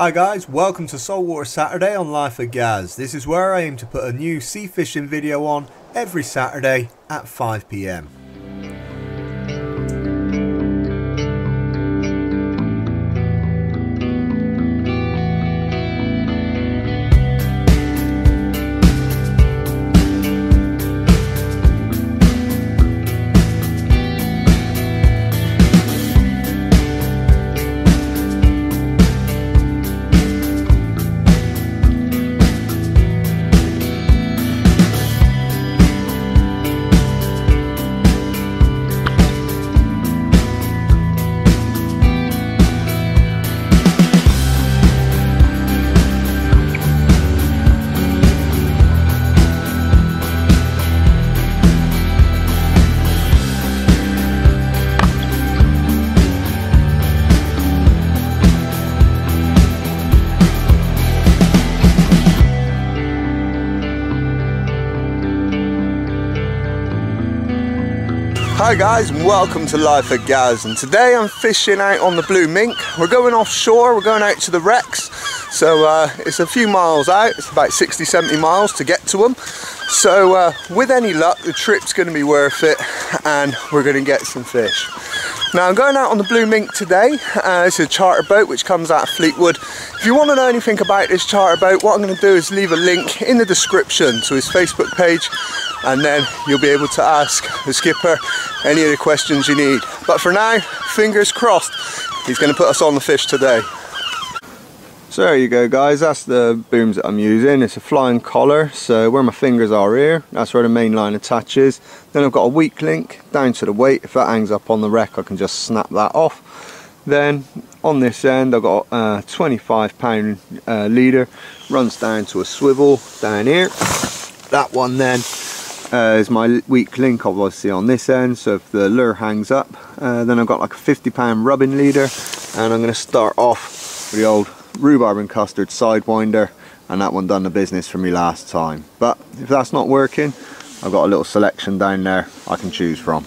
Hi guys, welcome to Saltwater Saturday on Life of Gaz. This is where I aim to put a new sea fishing video on every Saturday at 5pm. Hi guys and welcome to Life of Gaz and today I'm fishing out on the Blue Mink. We're going offshore, we're going out to the wrecks so uh, it's a few miles out, it's about 60-70 miles to get to them so uh, with any luck the trip's going to be worth it and we're going to get some fish. Now I'm going out on the Blue Mink today, uh, it's a charter boat which comes out of Fleetwood. If you want to know anything about this charter boat what I'm going to do is leave a link in the description to his Facebook page and then you'll be able to ask the skipper any of the questions you need. But for now, fingers crossed, he's going to put us on the fish today. So there you go guys, that's the booms that I'm using. It's a flying collar, so where my fingers are here, that's where the main line attaches. Then I've got a weak link down to the weight. If that hangs up on the wreck, I can just snap that off. Then on this end, I've got a 25 pound uh, leader, runs down to a swivel down here. That one then uh, is my weak link obviously on this end. So if the lure hangs up uh, then I've got like a 50 pound rubbing leader. And I'm going to start off with the old rhubarb and custard sidewinder. And that one done the business for me last time. But if that's not working I've got a little selection down there I can choose from.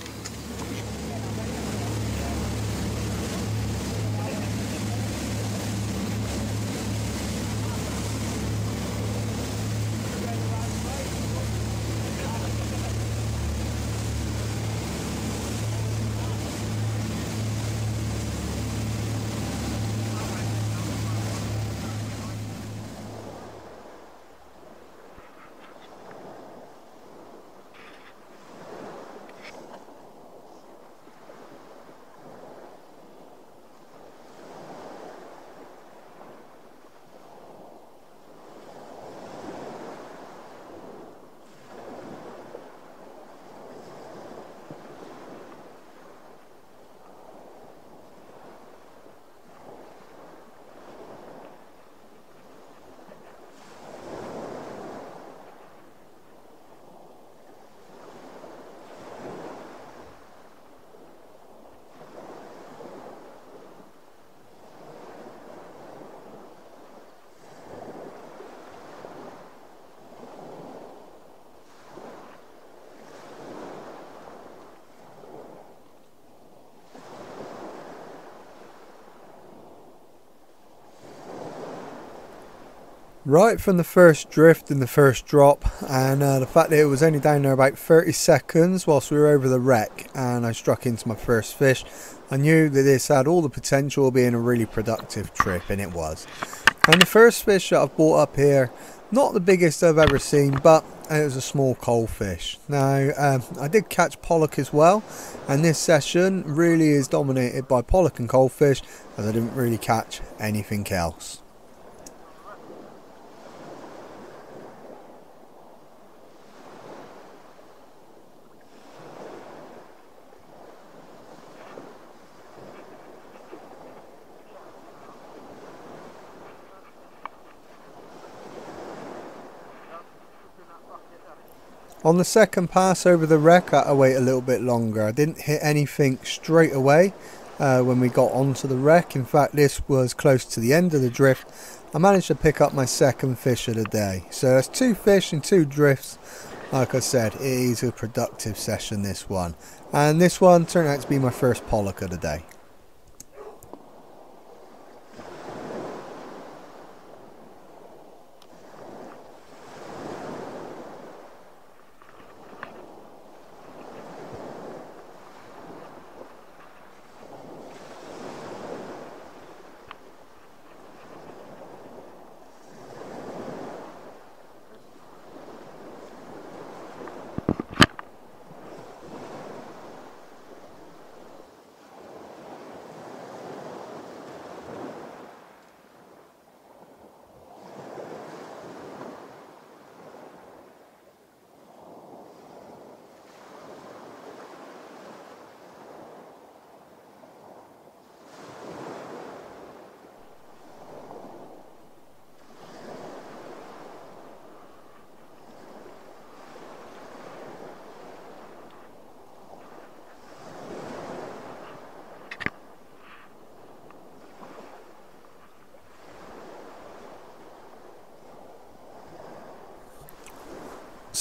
Right from the first drift and the first drop and uh, the fact that it was only down there about 30 seconds whilst we were over the wreck and I struck into my first fish I knew that this had all the potential of being a really productive trip and it was. And the first fish that I've brought up here not the biggest I've ever seen but it was a small coal fish. Now um, I did catch pollock as well and this session really is dominated by pollock and coalfish as I didn't really catch anything else. On the second pass over the wreck, I had to wait a little bit longer. I didn't hit anything straight away uh, when we got onto the wreck. In fact, this was close to the end of the drift. I managed to pick up my second fish of the day. So that's two fish and two drifts. Like I said, it is a productive session, this one. And this one turned out to be my first pollock of the day.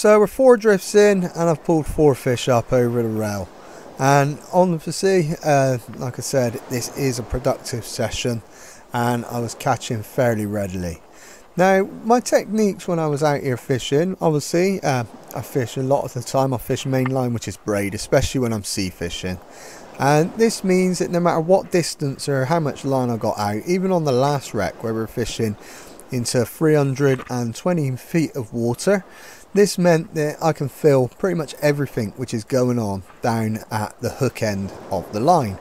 So we're four drifts in and I've pulled four fish up over the rail. And on the sea, uh, like I said, this is a productive session and I was catching fairly readily. Now, my techniques when I was out here fishing, obviously, uh, I fish a lot of the time, I fish mainline, which is braid, especially when I'm sea fishing. And this means that no matter what distance or how much line I got out, even on the last wreck where we we're fishing into 320 feet of water, this meant that I can feel pretty much everything which is going on down at the hook end of the line.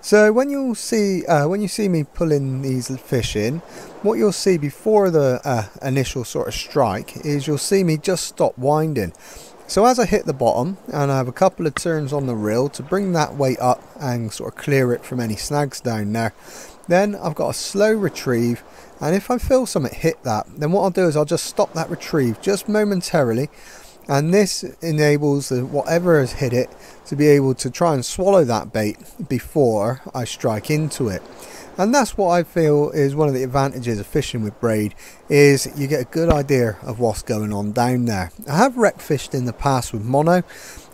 So when you see uh, when you see me pulling these fish in, what you'll see before the uh, initial sort of strike is you'll see me just stop winding. So as I hit the bottom and I have a couple of turns on the reel to bring that weight up and sort of clear it from any snags down there, then I've got a slow retrieve and if I feel something hit that then what I'll do is I'll just stop that retrieve just momentarily. And this enables the, whatever has hit it to be able to try and swallow that bait before I strike into it. And that's what I feel is one of the advantages of fishing with braid is you get a good idea of what's going on down there. I have wreck fished in the past with mono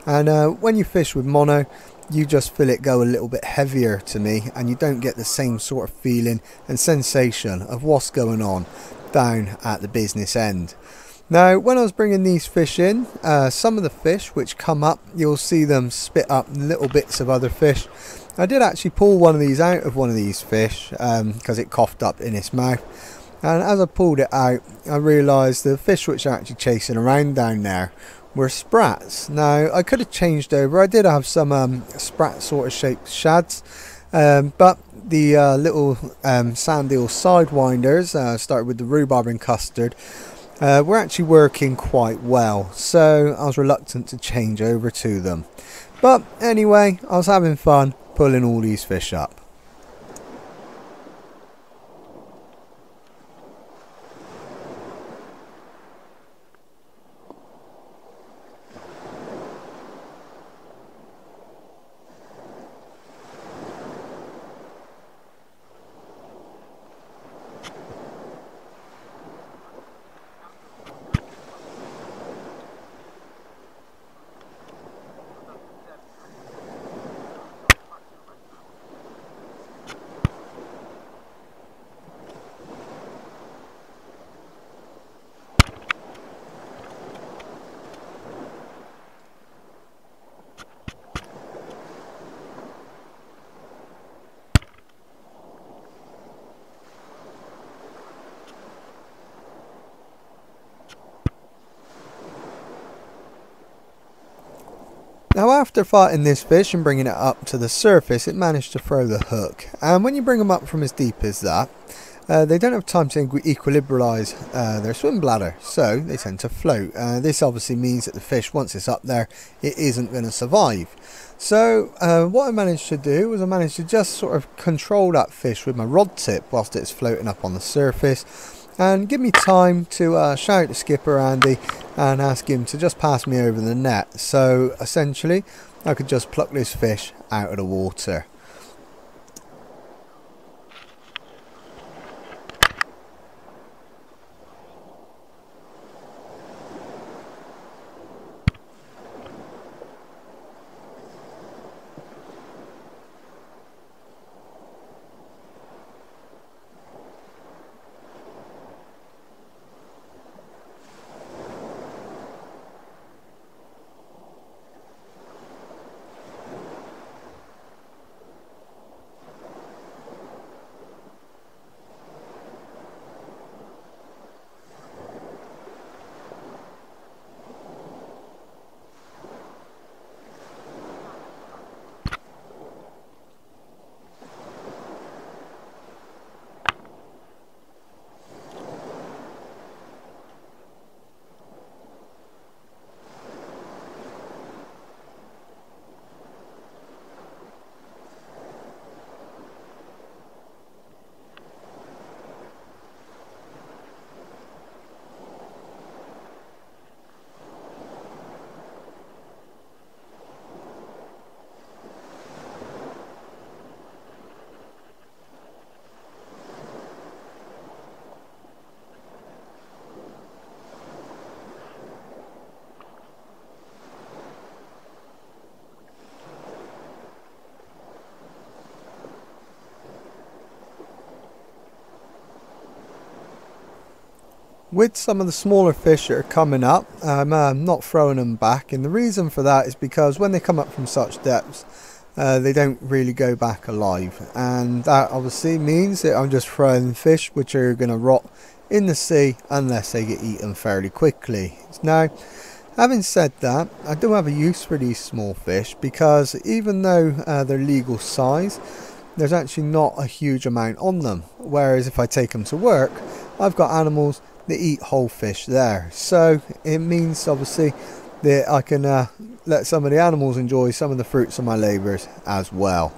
and uh, when you fish with mono you just feel it go a little bit heavier to me and you don't get the same sort of feeling and sensation of what's going on down at the business end. Now when I was bringing these fish in, uh, some of the fish which come up you'll see them spit up little bits of other fish. I did actually pull one of these out of one of these fish because um, it coughed up in its mouth and as I pulled it out I realised the fish which are actually chasing around down there were sprats. Now I could have changed over. I did have some um, sprat sort of shaped shads, um, but the uh, little um, sand eel sidewinders, uh, started with the rhubarb and custard, uh, were actually working quite well. So I was reluctant to change over to them. But anyway, I was having fun pulling all these fish up. Now after fighting this fish and bringing it up to the surface, it managed to throw the hook. And when you bring them up from as deep as that, uh, they don't have time to equilibrise uh, their swim bladder, so they tend to float. Uh, this obviously means that the fish, once it's up there, it isn't going to survive. So uh, what I managed to do was I managed to just sort of control that fish with my rod tip whilst it's floating up on the surface and give me time to uh, shout to skipper Andy and ask him to just pass me over the net so essentially I could just pluck this fish out of the water. With some of the smaller fish that are coming up, I'm uh, not throwing them back, and the reason for that is because when they come up from such depths, uh, they don't really go back alive, and that obviously means that I'm just throwing fish which are going to rot in the sea unless they get eaten fairly quickly. Now, having said that, I do have a use for these small fish because even though uh, they're legal size, there's actually not a huge amount on them. Whereas if I take them to work, I've got animals that eat whole fish there. So it means obviously that I can uh, let some of the animals enjoy some of the fruits of my labours as well.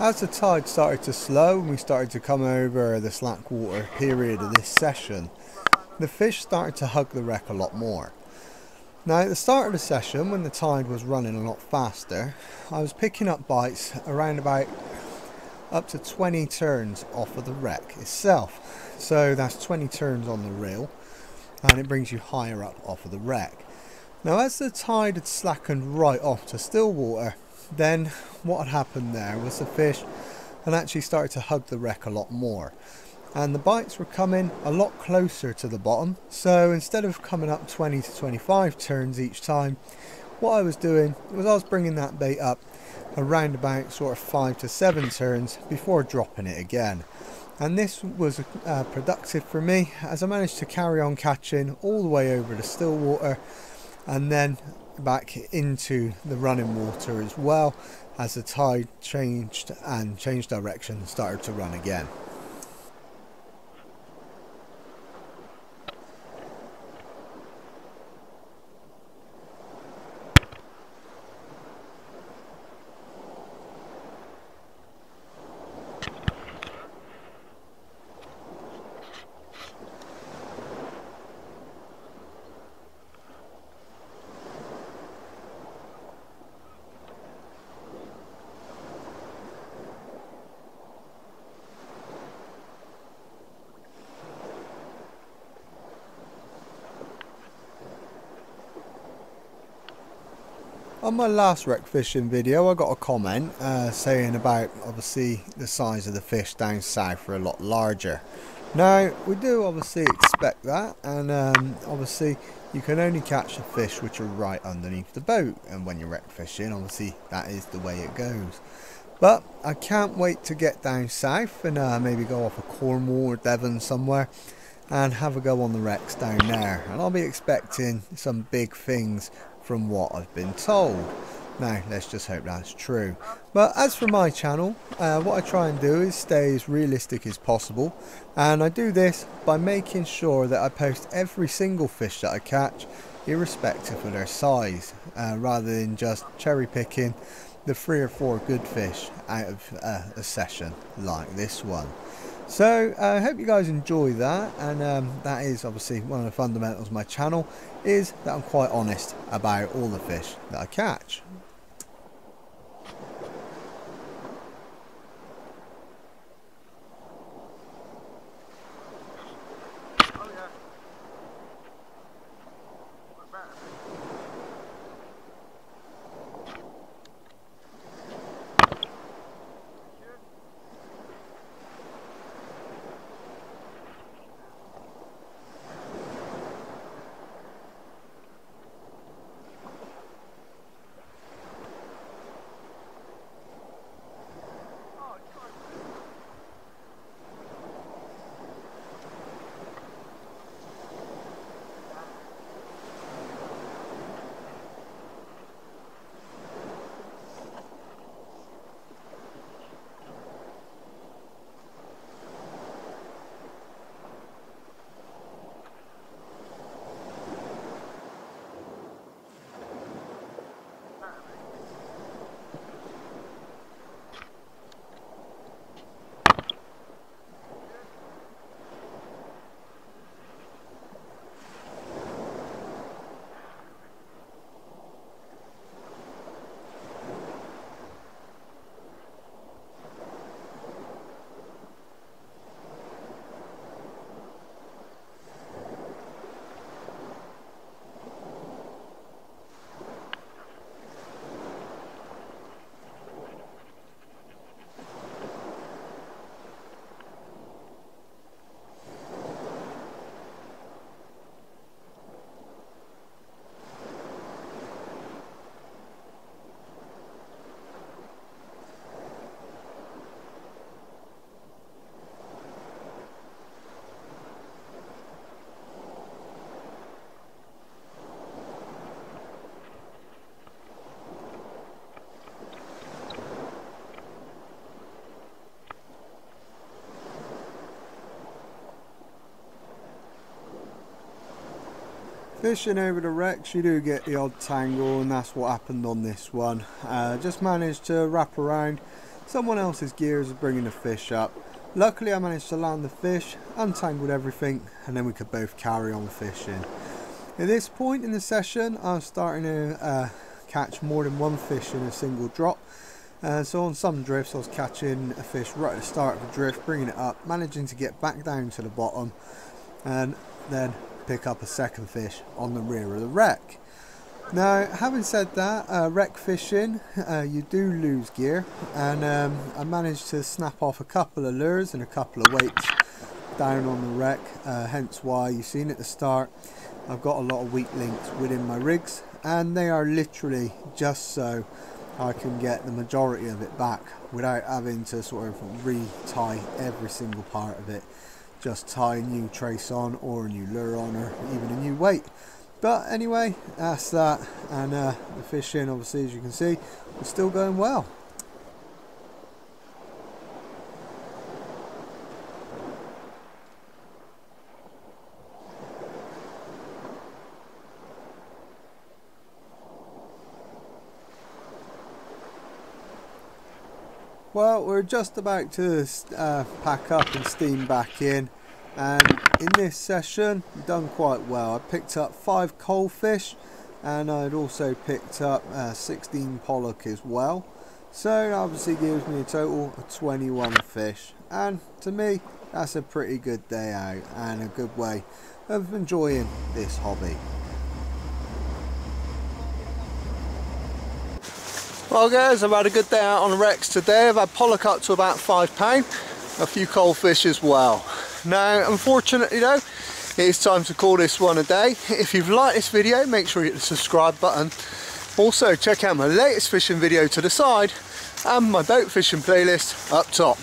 As the tide started to slow and we started to come over the slack water period of this session, the fish started to hug the wreck a lot more. Now at the start of the session, when the tide was running a lot faster, I was picking up bites around about up to 20 turns off of the wreck itself. So that's 20 turns on the reel and it brings you higher up off of the wreck. Now as the tide had slackened right off to still water, then what had happened there was the fish had actually started to hug the wreck a lot more. And the bites were coming a lot closer to the bottom. So instead of coming up 20 to 25 turns each time what I was doing was I was bringing that bait up around about sort of 5 to 7 turns before dropping it again. And this was uh, productive for me as I managed to carry on catching all the way over the still water and then back into the running water as well as the tide changed and changed direction started to run again. On my last wreck fishing video I got a comment uh, saying about obviously the size of the fish down south are a lot larger. Now we do obviously expect that and um, obviously you can only catch the fish which are right underneath the boat and when you're wreck fishing obviously that is the way it goes. But I can't wait to get down south and uh, maybe go off of Cornwall or Devon somewhere and have a go on the wrecks down there and I'll be expecting some big things from what I've been told. Now, let's just hope that's true. But as for my channel, uh, what I try and do is stay as realistic as possible. And I do this by making sure that I post every single fish that I catch, irrespective of their size, uh, rather than just cherry picking the three or four good fish out of uh, a session like this one. So I uh, hope you guys enjoy that and um, that is obviously one of the fundamentals of my channel is that I'm quite honest about all the fish that I catch. Fishing over the wrecks you do get the odd tangle and that's what happened on this one. Uh, just managed to wrap around someone else's gears bringing the fish up. Luckily I managed to land the fish, untangled everything and then we could both carry on fishing. At this point in the session I was starting to uh, catch more than one fish in a single drop. Uh, so on some drifts I was catching a fish right at the start of the drift, bringing it up, managing to get back down to the bottom and then pick up a second fish on the rear of the wreck. Now, having said that, uh, wreck fishing, uh, you do lose gear, and um, I managed to snap off a couple of lures and a couple of weights down on the wreck, uh, hence why you've seen at the start, I've got a lot of weak links within my rigs, and they are literally just so I can get the majority of it back without having to sort of re-tie every single part of it just tie a new trace on or a new lure on or even a new weight. But anyway that's that. And uh, the fishing obviously as you can see is still going well Well, we're just about to uh, pack up and steam back in and in this session done quite well. I picked up five coalfish and I'd also picked up uh, 16 pollock as well. So obviously gives me a total of 21 fish and to me that's a pretty good day out and a good way of enjoying this hobby. Well guys, I've had a good day out on wrecks today. I've had pollock up to about five pound, a few coalfish as well. Now, unfortunately though, it's time to call this one a day. If you've liked this video, make sure you hit the subscribe button. Also, check out my latest fishing video to the side and my boat fishing playlist up top.